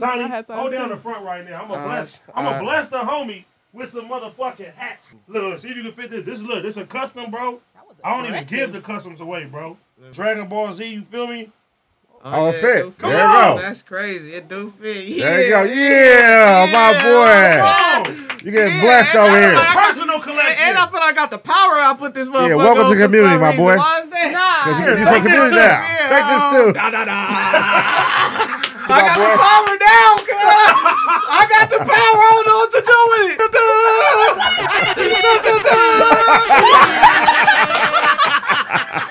Tiny, I hold down too. the front right now. I'm gonna Uh, bless. I'm uh. gonna bless the homie with some motherfucking hats. Look, see if you can fit this. This look. This is a custom, bro. I don't even give the customs away, bro. Dragon Ball Z, you feel me? Oh, yeah, fit. do There you Oh, go. That's crazy. It do fit. Yeah. There you go. Yeah, my boy. Oh, You getting Yeah, blessed over here. like- personal And, collection. and I feel like I got the power. I put this motherfucker. welcome to on for Cuhmunity, my boy. Why is that? Cause you, Nah. you Take take this this too. now. Yeah, Take this um, too. Da, da, da. I got the power now, cuz. I got the power. I don't know what to do with it. Da-da. Da-da-da.